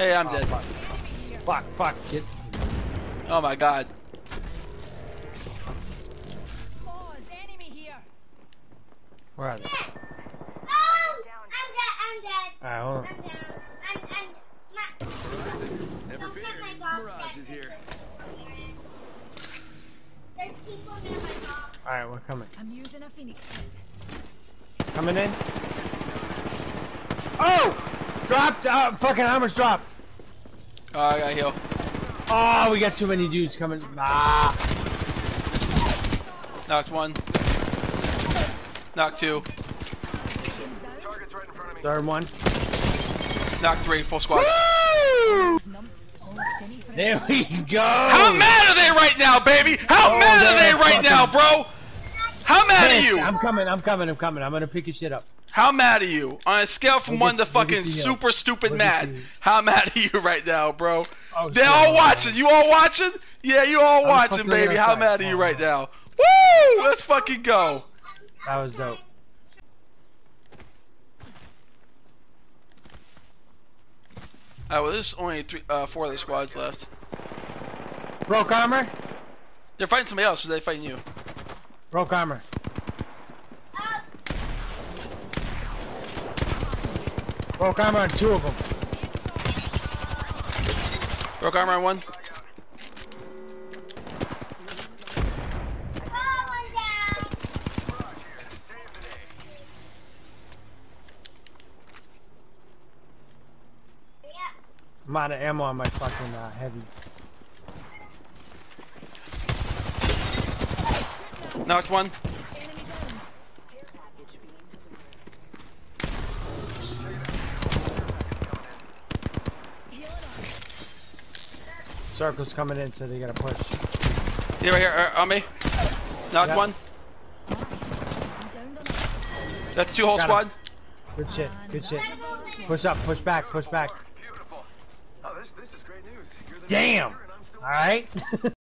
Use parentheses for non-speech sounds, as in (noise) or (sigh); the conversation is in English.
Hey, I'm Oh, dead. fuck. fuck, fuck, get. Oh my god. Pause, enemy here. Where are they? Oh! I'm dead, I'm dead. Alright, hold on. I'm down. I'm, I'm, my, Never don't fear. get my box Mirage yet. is here. There's people near my box. Alright, we're coming. I'm using a phoenix kit. Coming in. Oh! Dropped! Uh, fucking armor's dropped! Oh, I got heal. Oh, we got too many dudes coming. Ah! Knocked one. Knocked two. Target's right in front of me. Third one. Knocked three. Full squad. Woo! Numped. Denny for There we go! How mad are they right now, baby? How Oh, mad are they right now, bro? How mad are you? I'm coming, I'm coming, I'm coming. I'm gonna pick your shit up. How mad are you? On a scale from one to look at fucking you. super stupid mad, how mad are you (laughs) right now, bro? Oh, They're shit. all watching. You all watching? Yeah, you all watching, baby. How mad are you right now? Woo! Let's fucking go. That was dope. Alright, well, there's only three, uh, four of the squads left. Broke armor? They're fighting somebody else, or they fighting you? Broke armor. Broke armor on two of them. Broke armor on one. I'm down. Yeah. I'm out of ammo on my fucking uh, heavy. Knocked one. enemy down. Healing up. Circle's coming in, so they gotta push. Yeah, right here, uh, on me. Knocked Yeah. one. I'm down on it. That's two whole Got squad. him. Good shit, good shit. Push up, push back, push back. Beautiful. Oh, this this is great news. You're Damn! leader and I'm still Alright? (laughs)